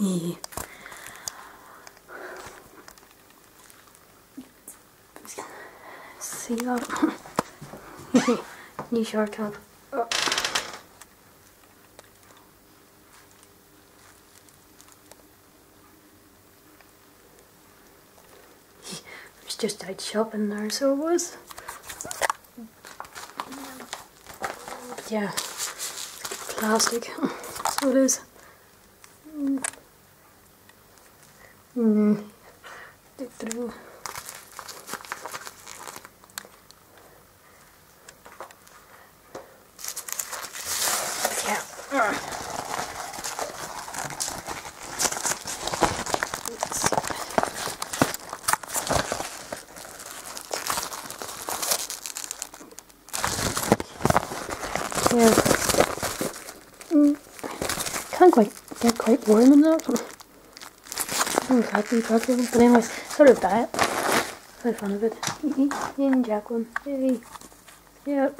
See that? New top. Oh. I was just out shopping there, so it was. Yeah, plastic, so it is. Mm. Mm. Dig through. Yeah. See. Yeah. Mm. Can't quite get quite warm that. I'm happy talking, but anyways, sort of that. For the fun of it. In Jacqueline. Hey. Yeah.